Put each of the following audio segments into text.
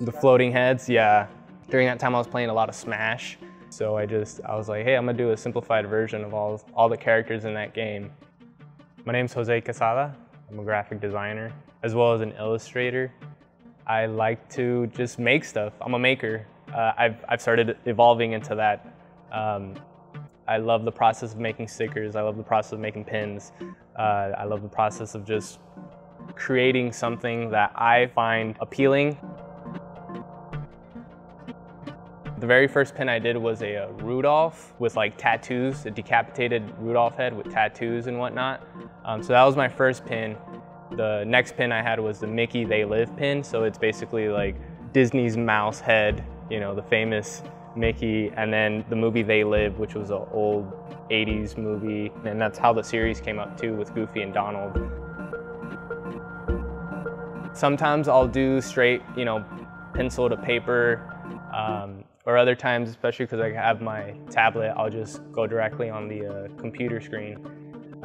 The floating heads, yeah. During that time I was playing a lot of Smash. So I just, I was like, hey, I'm gonna do a simplified version of all, all the characters in that game. My name's Jose Quezada. I'm a graphic designer, as well as an illustrator. I like to just make stuff. I'm a maker. Uh, I've, I've started evolving into that. Um, I love the process of making stickers. I love the process of making pins. Uh, I love the process of just creating something that I find appealing. The very first pin I did was a, a, Rudolph with like tattoos, a decapitated Rudolph head with tattoos and whatnot. Um, so that was my first pin. The next pin I had was the Mickey They Live pin. So it's basically like Disney's mouse head, you know, the famous Mickey, and then the movie They Live, which was an old 80s movie. And that's how the series came up too with Goofy and Donald. Sometimes I'll do straight, you know, pencil to paper, um, or other times, especially because I have my tablet, I'll just go directly on the uh, computer screen.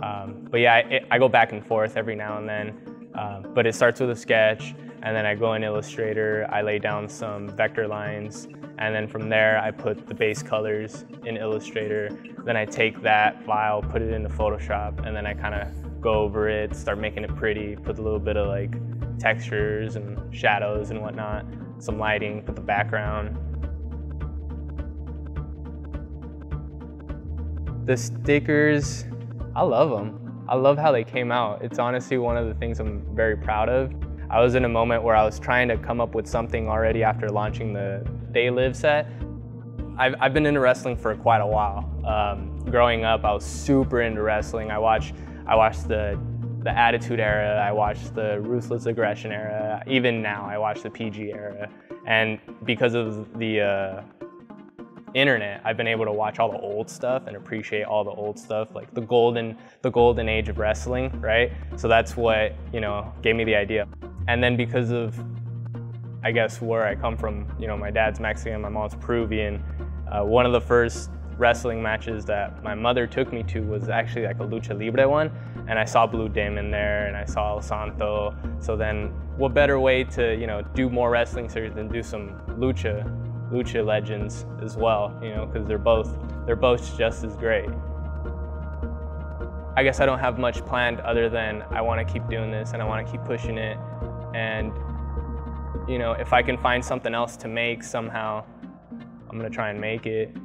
Um, but yeah, it, I go back and forth every now and then. Um, but it starts with a sketch, and then I go in Illustrator, I lay down some vector lines, and then from there I put the base colors in Illustrator. Then I take that file, put it into Photoshop, and then I kind of go over it, start making it pretty, put a little bit of like textures and shadows and whatnot, some lighting, put the background. The stickers, I love them. I love how they came out. It's honestly one of the things I'm very proud of. I was in a moment where I was trying to come up with something already after launching the They Live set. I've, I've been into wrestling for quite a while. Um, growing up, I was super into wrestling. I watched, I watched the, the Attitude Era, I watched the Ruthless Aggression Era, even now I watch the PG era. And because of the uh, internet, I've been able to watch all the old stuff and appreciate all the old stuff, like the golden, the golden age of wrestling, right? So that's what, you know, gave me the idea. And then because of, I guess, where I come from, you know, my dad's Mexican, my mom's Peruvian, uh, one of the first wrestling matches that my mother took me to was actually like a lucha libre one. And I saw Blue Demon there and I saw El Santo. So then what better way to, you know, do more wrestling series than do some lucha, lucha legends as well, you know, because they're both, they're both just as great. I guess I don't have much planned other than I want to keep doing this and I want to keep pushing it. And, you know, if I can find something else to make somehow, I'm going to try and make it.